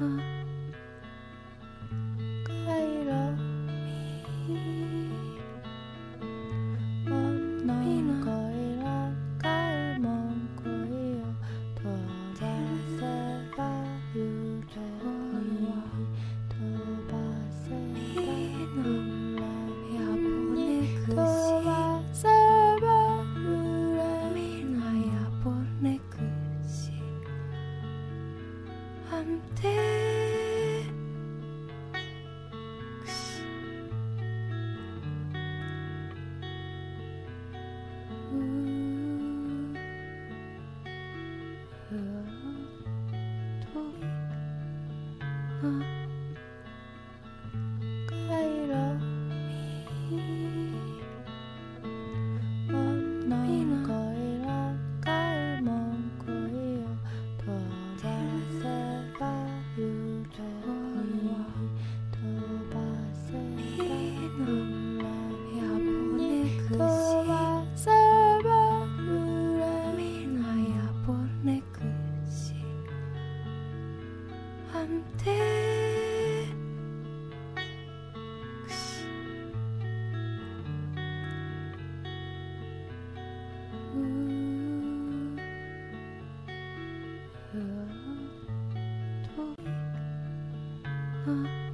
啊。啊。 아!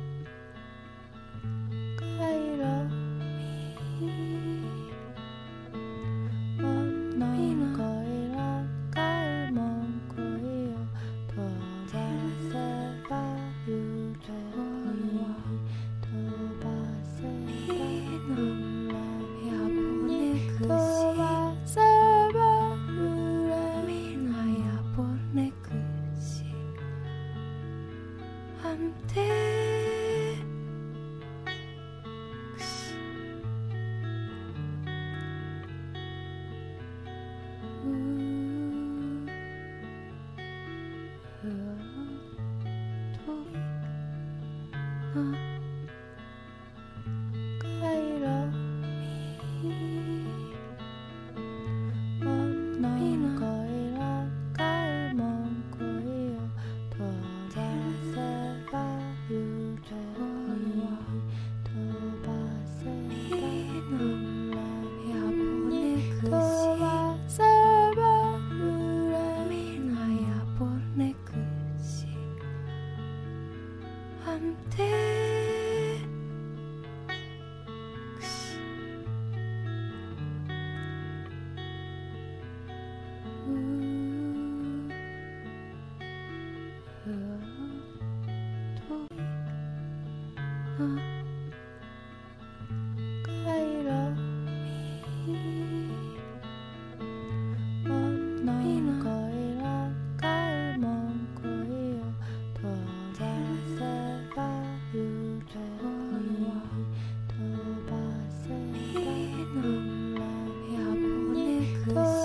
啊。Oh.